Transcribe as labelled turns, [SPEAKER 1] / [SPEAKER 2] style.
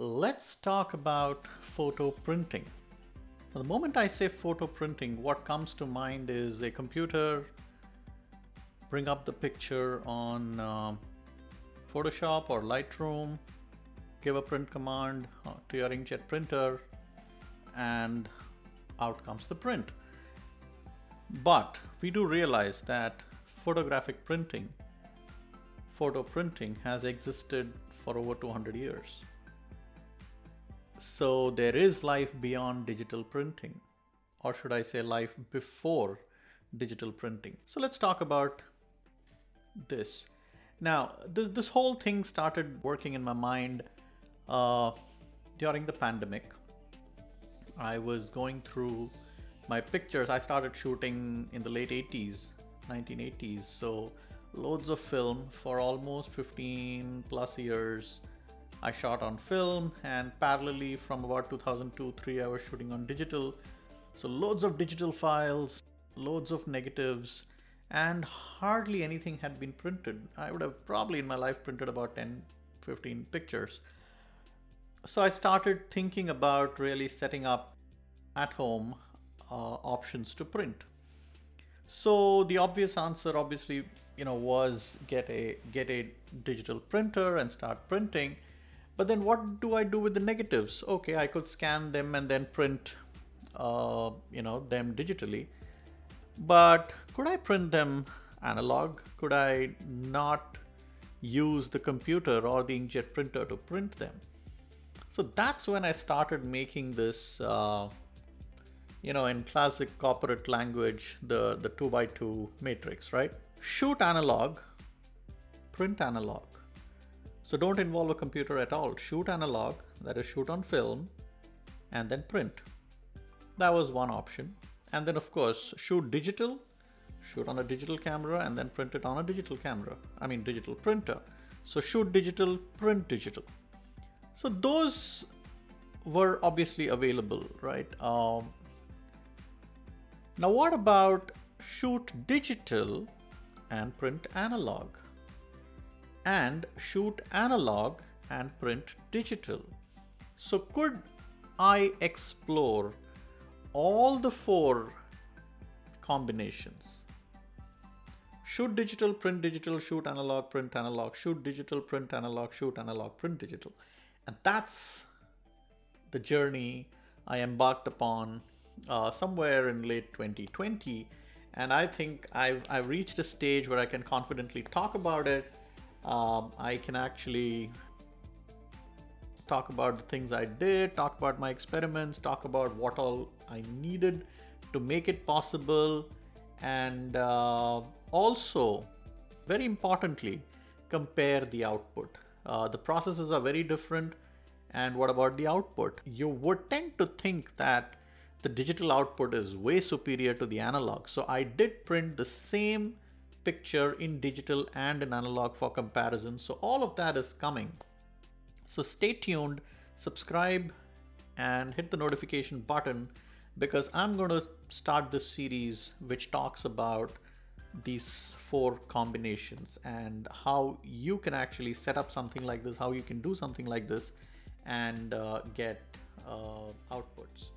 [SPEAKER 1] Let's talk about photo printing. Now, the moment I say photo printing, what comes to mind is a computer, bring up the picture on uh, Photoshop or Lightroom, give a print command uh, to your inkjet printer, and out comes the print. But we do realize that photographic printing, photo printing has existed for over 200 years. So there is life beyond digital printing, or should I say life before digital printing. So let's talk about this. Now, this, this whole thing started working in my mind uh, during the pandemic. I was going through my pictures. I started shooting in the late 80s, 1980s. So loads of film for almost 15 plus years. I shot on film and parallelly from about 2002 3 I was shooting on digital. So loads of digital files, loads of negatives and hardly anything had been printed. I would have probably in my life printed about 10 15 pictures. So I started thinking about really setting up at home uh, options to print. So the obvious answer obviously you know was get a get a digital printer and start printing but then what do I do with the negatives? Okay, I could scan them and then print, uh, you know, them digitally. But could I print them analog? Could I not use the computer or the inkjet printer to print them? So that's when I started making this, uh, you know, in classic corporate language, the, the two by two matrix, right? Shoot analog, print analog. So don't involve a computer at all. Shoot analog, that is shoot on film, and then print. That was one option. And then of course, shoot digital, shoot on a digital camera and then print it on a digital camera. I mean digital printer. So shoot digital, print digital. So those were obviously available, right? Um, now what about shoot digital and print analog? And shoot analog and print digital. So could I explore all the four combinations? Shoot digital, print digital, shoot analog, print analog, shoot digital, print analog, shoot analog, print digital. And that's the journey I embarked upon uh, somewhere in late 2020. And I think I've, I've reached a stage where I can confidently talk about it um, I can actually talk about the things I did, talk about my experiments, talk about what all I needed to make it possible, and uh, also, very importantly, compare the output. Uh, the processes are very different. And what about the output? You would tend to think that the digital output is way superior to the analog. So I did print the same picture in digital and in analog for comparison. So all of that is coming. So stay tuned, subscribe and hit the notification button because I'm going to start this series which talks about these four combinations and how you can actually set up something like this, how you can do something like this and uh, get uh, outputs.